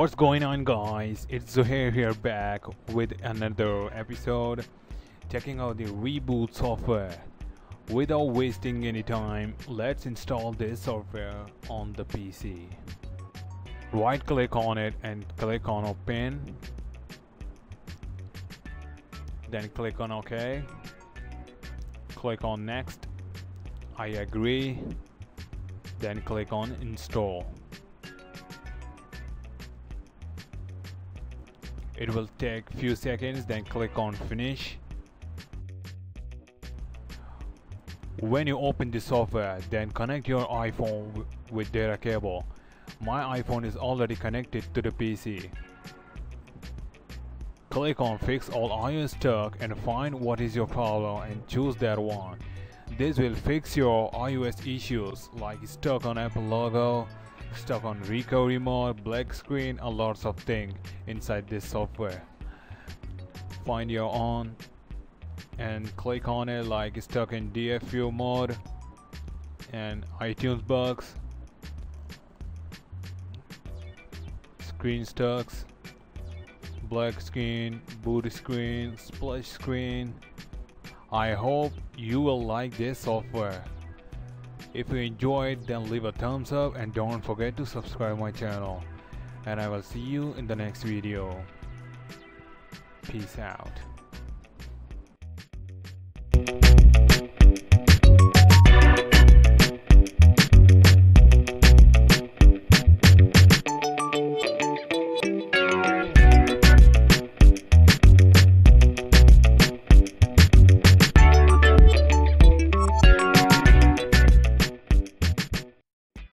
What's going on guys? It's Zuhair here back with another episode checking out the ReiBoot software. Without wasting any time, let's install this software on the PC. Right click on it and click on open. Then click on OK. Click on next. I agree. Then click on install. It will take few seconds then click on finish. When you open the software then connect your iPhone with data cable. My iPhone is already connected to the PC click on fix all iOS stuck and find what is your problem and choose that one. This will fix your iOS issues like stuck on Apple logo stuck on recovery mode, black screen, and lots of things inside this software. Find your own and click on it like stuck in DFU mode and iTunes bugs, screen stucks, black screen, boot screen, splash screen. I hope you will like this software. If you enjoyed then leave a thumbs up and don't forget to subscribe my channel. And I will see you in the next video. Peace out.